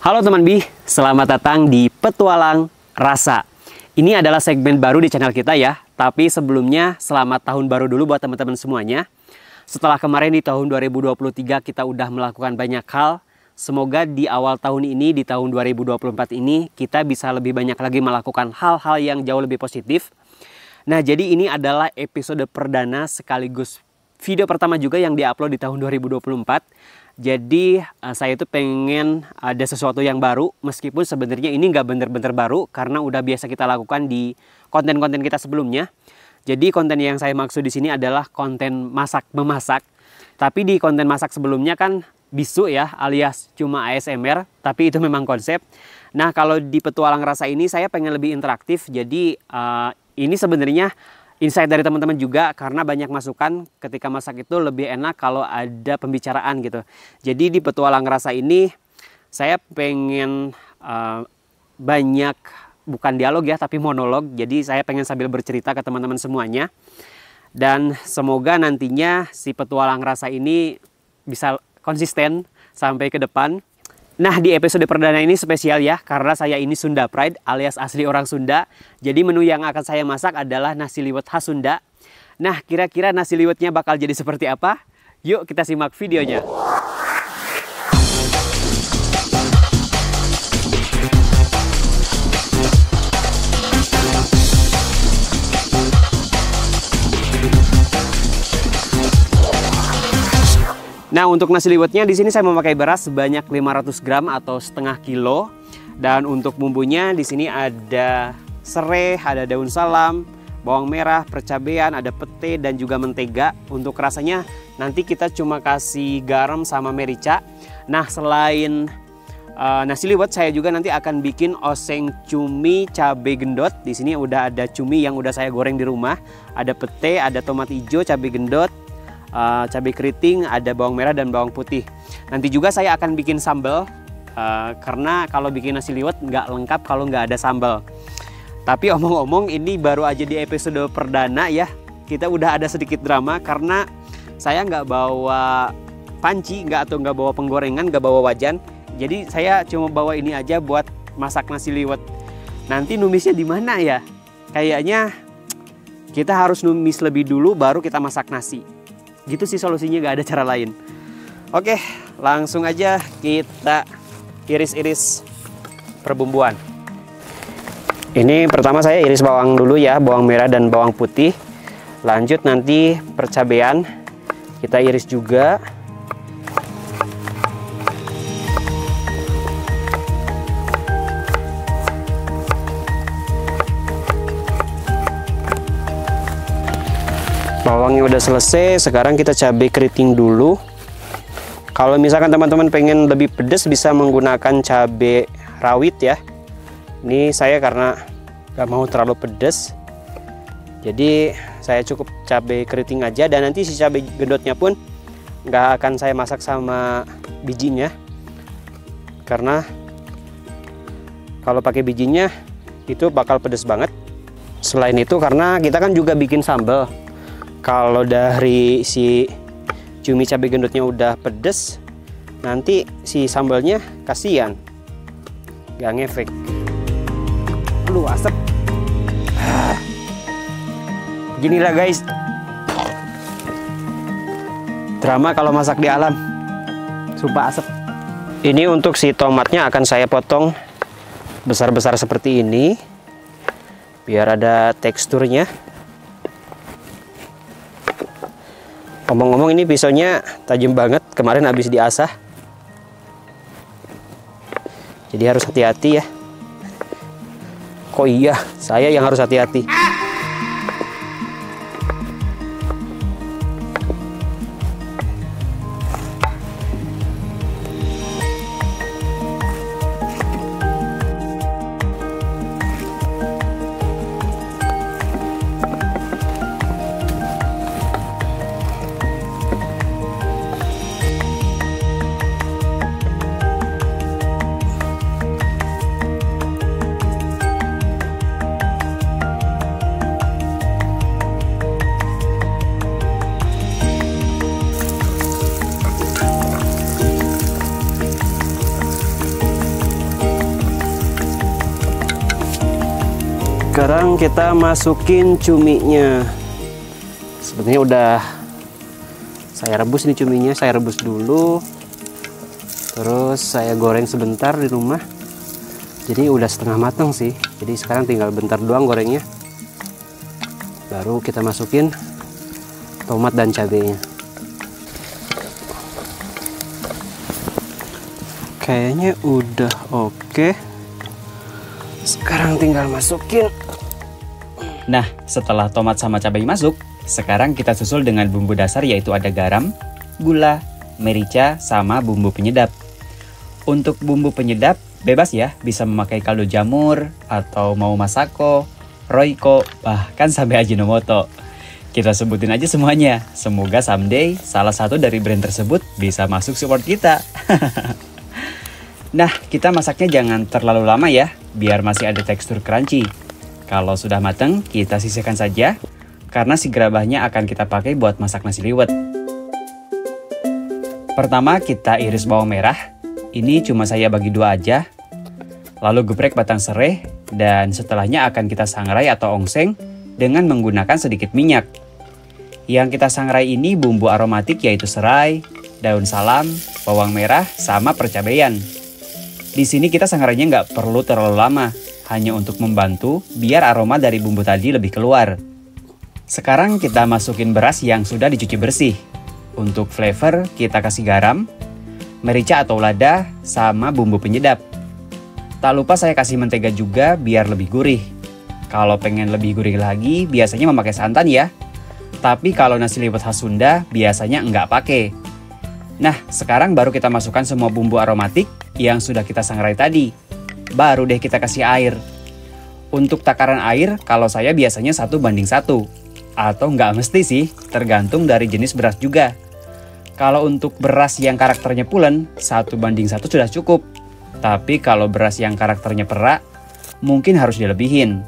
Halo teman Bi, selamat datang di Petualang Rasa. Ini adalah segmen baru di channel kita ya, tapi sebelumnya selamat tahun baru dulu buat teman-teman semuanya. Setelah kemarin di tahun 2023 kita udah melakukan banyak hal, semoga di awal tahun ini, di tahun 2024 ini, kita bisa lebih banyak lagi melakukan hal-hal yang jauh lebih positif. Nah, jadi ini adalah episode perdana sekaligus video pertama juga yang diupload di tahun 2024 jadi uh, saya itu pengen ada sesuatu yang baru meskipun sebenarnya ini nggak bener-bener baru karena udah biasa kita lakukan di konten-konten kita sebelumnya. Jadi konten yang saya maksud di sini adalah konten masak memasak. Tapi di konten masak sebelumnya kan bisu ya alias cuma ASMR, tapi itu memang konsep. Nah, kalau di petualang rasa ini saya pengen lebih interaktif. Jadi uh, ini sebenarnya insight dari teman-teman juga karena banyak masukan ketika masak itu lebih enak kalau ada pembicaraan gitu. Jadi di petualang rasa ini saya pengen uh, banyak bukan dialog ya tapi monolog. Jadi saya pengen sambil bercerita ke teman-teman semuanya. Dan semoga nantinya si petualang rasa ini bisa konsisten sampai ke depan Nah di episode perdana ini spesial ya karena saya ini Sunda Pride alias asli orang Sunda. Jadi menu yang akan saya masak adalah nasi liwet khas Sunda. Nah kira-kira nasi liwetnya bakal jadi seperti apa? Yuk kita simak videonya. Nah untuk nasi liwetnya di sini saya memakai beras sebanyak 500 gram atau setengah kilo. Dan untuk bumbunya di sini ada serai, ada daun salam, bawang merah, percabean, ada pete dan juga mentega. Untuk rasanya nanti kita cuma kasih garam sama merica. Nah selain uh, nasi liwet saya juga nanti akan bikin oseng cumi cabai gendot. Di sini udah ada cumi yang udah saya goreng di rumah. Ada pete, ada tomat hijau, cabai gendot, uh, cabai keriting, ada bawang merah dan bawang putih. Nanti juga saya akan bikin sambal uh, karena kalau bikin nasi liwet nggak lengkap kalau nggak ada sambal. Tapi omong-omong ini baru aja di episode perdana ya. Kita udah ada sedikit drama karena saya nggak bawa panci, nggak atau nggak bawa penggorengan, nggak bawa wajan. Jadi saya cuma bawa ini aja buat masak nasi liwet. Nanti numisnya di mana ya? Kayaknya kita harus numis lebih dulu baru kita masak nasi gitu sih solusinya gak ada cara lain. Oke langsung aja kita iris-iris perbumbuan. Ini pertama saya iris bawang dulu ya bawang merah dan bawang putih. Lanjut nanti percabean kita iris juga bawangnya udah selesai sekarang kita cabai keriting dulu. Kalau misalkan teman-teman pengen lebih pedas bisa menggunakan cabai rawit ya. Ini saya karena gak mau terlalu pedas jadi saya cukup cabai keriting aja dan nanti si cabai gendotnya pun nggak akan saya masak sama bijinya. Karena kalau pakai bijinya itu bakal pedas banget. Selain itu karena kita kan juga bikin sambal kalau dari si cumi cabai gendutnya udah pedes nanti si sambalnya kasihan. Gak ngefek. Lu asap gini lah guys. Drama kalau masak di alam. Sumpah asap ini untuk si tomatnya akan saya potong besar-besar seperti ini biar ada teksturnya Ngomong-ngomong ini pisaunya tajam banget, kemarin habis diasah. Jadi harus hati-hati ya. Kok iya, saya yang harus hati-hati. Kita masukin cuminya. Sebenarnya udah saya rebus nih cuminya saya rebus dulu. Terus saya goreng sebentar di rumah. Jadi udah setengah matang sih. Jadi sekarang tinggal bentar doang gorengnya. Baru kita masukin tomat dan cabenya. Kayaknya udah oke. Sekarang tinggal masukin Nah, setelah tomat sama cabai masuk, sekarang kita susul dengan bumbu dasar yaitu ada garam, gula, merica, sama bumbu penyedap. Untuk bumbu penyedap, bebas ya, bisa memakai kaldu jamur, atau mau masako, roiko, bahkan sampai ajinomoto. Kita sebutin aja semuanya. Semoga someday salah satu dari brand tersebut bisa masuk support kita. nah, kita masaknya jangan terlalu lama ya, biar masih ada tekstur crunchy. Kalau sudah matang, kita sisihkan saja, karena si gerabahnya akan kita pakai buat masak nasi liwet. Pertama, kita iris bawang merah. Ini cuma saya bagi dua aja. Lalu geprek batang serai, dan setelahnya akan kita sangrai atau ongseng dengan menggunakan sedikit minyak. Yang kita sangrai ini bumbu aromatik yaitu serai, daun salam, bawang merah, sama percabaian. Di sini kita sangrainya nggak perlu terlalu lama, hanya untuk membantu biar aroma dari bumbu tadi lebih keluar. Sekarang kita masukin beras yang sudah dicuci bersih. Untuk flavor kita kasih garam, merica atau lada, sama bumbu penyedap. Tak lupa saya kasih mentega juga biar lebih gurih. Kalau pengen lebih gurih lagi, biasanya memakai santan ya. Tapi kalau nasi liwet khas Sunda, biasanya enggak pakai. Nah, sekarang baru kita masukkan semua bumbu aromatik yang sudah kita sangrai tadi baru deh kita kasih air. Untuk takaran air, kalau saya biasanya satu banding satu. Atau nggak mesti sih, tergantung dari jenis beras juga. Kalau untuk beras yang karakternya pulen, satu banding satu sudah cukup. Tapi kalau beras yang karakternya perak, mungkin harus dilebihin.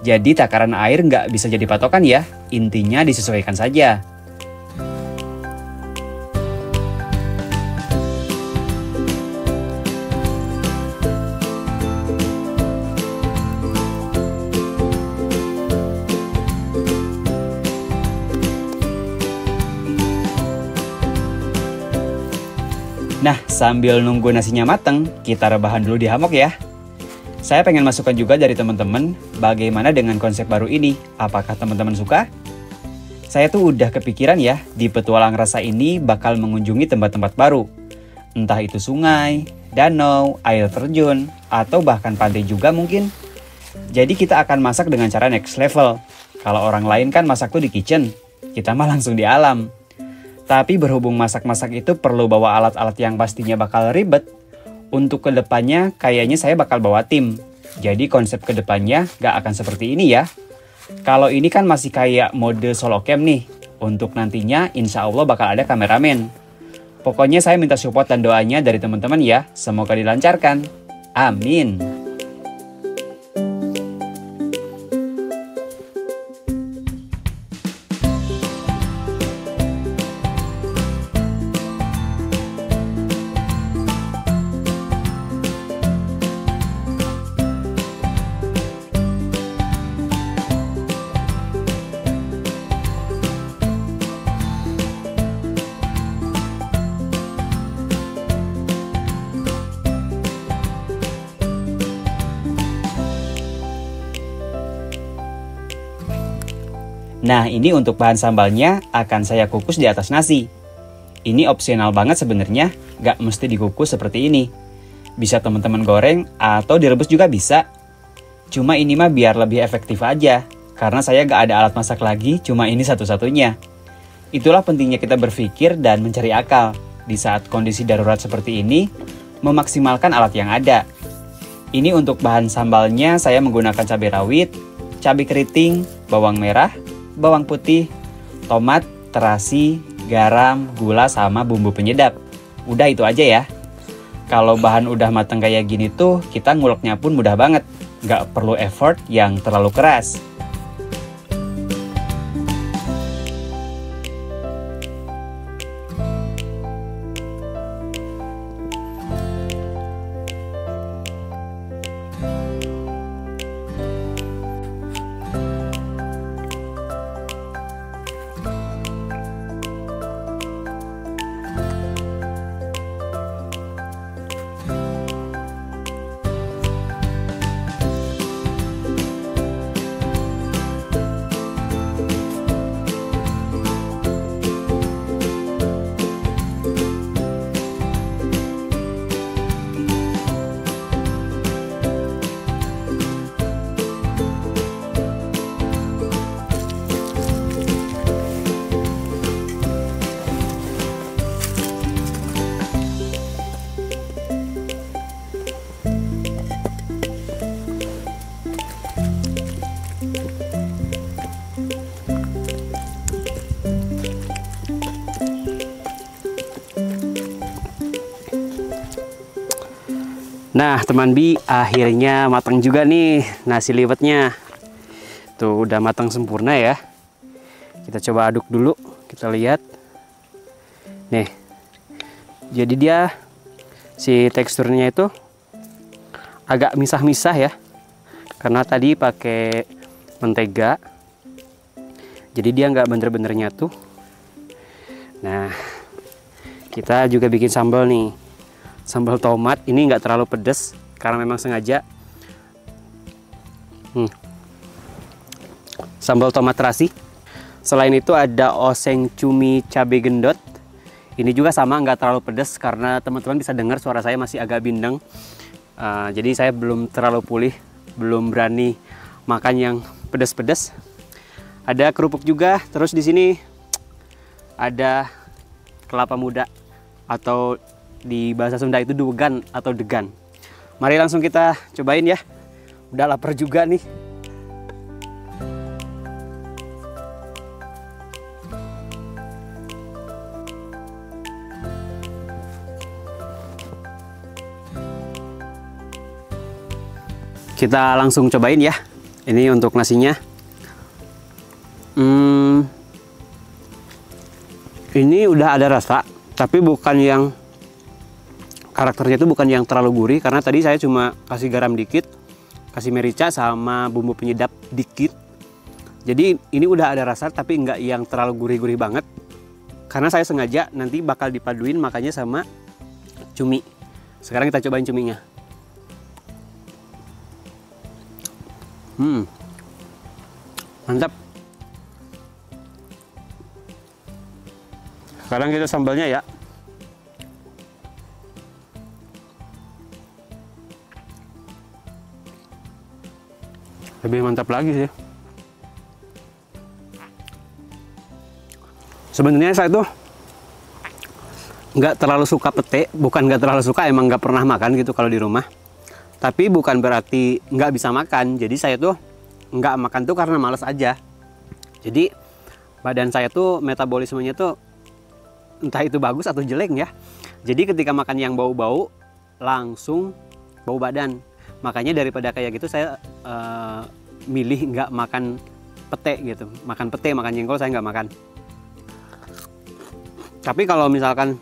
Jadi takaran air nggak bisa jadi patokan ya, intinya disesuaikan saja. Nah, sambil nunggu nasinya mateng, kita rebahan dulu di hamok ya. Saya pengen masukkan juga dari teman-teman, bagaimana dengan konsep baru ini? Apakah teman-teman suka? Saya tuh udah kepikiran ya, di petualang rasa ini bakal mengunjungi tempat-tempat baru. Entah itu sungai, danau, air terjun, atau bahkan pantai juga mungkin. Jadi kita akan masak dengan cara next level. Kalau orang lain kan masak tuh di kitchen, kita mah langsung di alam. Tapi berhubung masak-masak itu perlu bawa alat-alat yang pastinya bakal ribet, untuk ke depannya kayaknya saya bakal bawa tim. Jadi konsep ke depannya gak akan seperti ini ya. Kalau ini kan masih kayak mode solo cam nih. Untuk nantinya insya Allah bakal ada kameramen. Pokoknya saya minta support dan doanya dari teman-teman ya. Semoga dilancarkan. Amin. Nah, ini untuk bahan sambalnya akan saya kukus di atas nasi. Ini opsional banget sebenarnya, gak mesti dikukus seperti ini. Bisa teman-teman goreng atau direbus juga bisa. Cuma ini mah biar lebih efektif aja, karena saya gak ada alat masak lagi, cuma ini satu-satunya. Itulah pentingnya kita berpikir dan mencari akal. Di saat kondisi darurat seperti ini, memaksimalkan alat yang ada. Ini untuk bahan sambalnya saya menggunakan cabai rawit, cabai keriting, bawang merah, bawang putih, tomat, terasi, garam, gula, sama bumbu penyedap. Udah itu aja ya. Kalau bahan udah matang kayak gini tuh, kita nguleknya pun mudah banget. Nggak perlu effort yang terlalu keras. Nah teman bi akhirnya matang juga nih nasi liwetnya. Tuh udah matang sempurna ya. Kita coba aduk dulu kita lihat. Nih jadi dia si teksturnya itu agak misah-misah ya. Karena tadi pakai mentega. Jadi dia nggak bener-bener nyatu. Nah, kita juga bikin sambal nih. Sambal tomat ini nggak terlalu pedas karena memang sengaja. Hmm. sambal tomat terasi. Selain itu ada oseng cumi cabai gendot. Ini juga sama nggak terlalu pedas karena teman-teman bisa dengar suara saya masih agak bindeng. Uh, jadi saya belum terlalu pulih belum berani makan yang pedas-pedas ada kerupuk juga terus di sini ada kelapa muda atau di bahasa Sunda itu dugan atau degan. Mari langsung kita cobain ya. Udah lapar juga nih. Kita langsung cobain ya. Ini untuk nasinya. Hmm, ini udah ada rasa, tapi bukan yang karakternya itu bukan yang terlalu gurih karena tadi saya cuma kasih garam dikit kasih merica sama bumbu penyedap dikit. Jadi ini udah ada rasa tapi nggak yang terlalu gurih-gurih banget. Karena saya sengaja nanti bakal dipaduin makanya sama cumi. Sekarang kita cobain cuminya. Hmm. Mantap sekarang kita sambalnya ya. Lebih mantap lagi sih. Sebenarnya saya tuh nggak terlalu suka pete bukan nggak terlalu suka emang nggak pernah makan gitu kalau di rumah. Tapi bukan berarti nggak bisa makan. Jadi saya tuh nggak makan tuh karena males aja. Jadi badan saya tuh metabolismenya tuh entah itu bagus atau jelek ya. Jadi ketika makan yang bau-bau langsung bau badan. Makanya daripada kayak gitu saya uh, milih nggak makan pete gitu. Makan pete makan jengkol saya nggak makan. Tapi kalau misalkan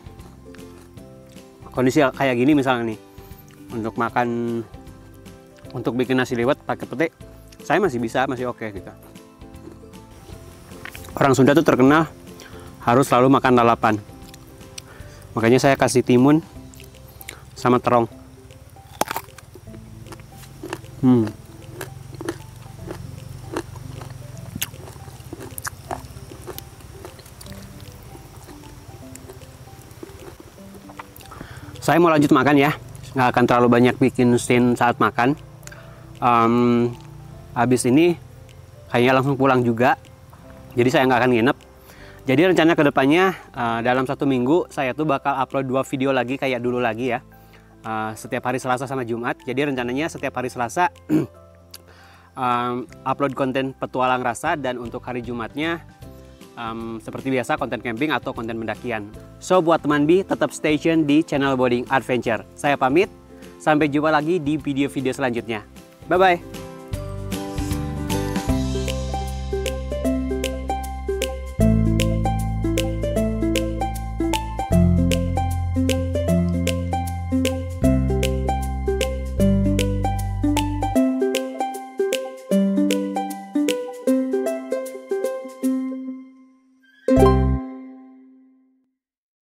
kondisi kayak gini misalnya nih untuk makan untuk bikin nasi liwet pakai pete saya masih bisa masih oke okay, gitu. Orang Sunda tuh terkenal harus selalu makan lalapan makanya saya kasih timun sama terong Hmm. Saya mau lanjut makan ya, nggak akan terlalu banyak bikin scene saat makan. Um, habis ini kayaknya langsung pulang juga, jadi saya nggak akan nginep. Jadi rencana ke depannya uh, dalam satu minggu saya tuh bakal upload dua video lagi kayak dulu lagi ya uh, setiap hari Selasa sama Jumat. Jadi rencananya setiap hari Selasa um, upload konten petualang rasa dan untuk hari Jumatnya um, seperti biasa konten camping atau konten pendakian. So buat teman B tetap stay tune di channel Boarding Adventure. Saya pamit, sampai jumpa lagi di video-video selanjutnya. Bye bye.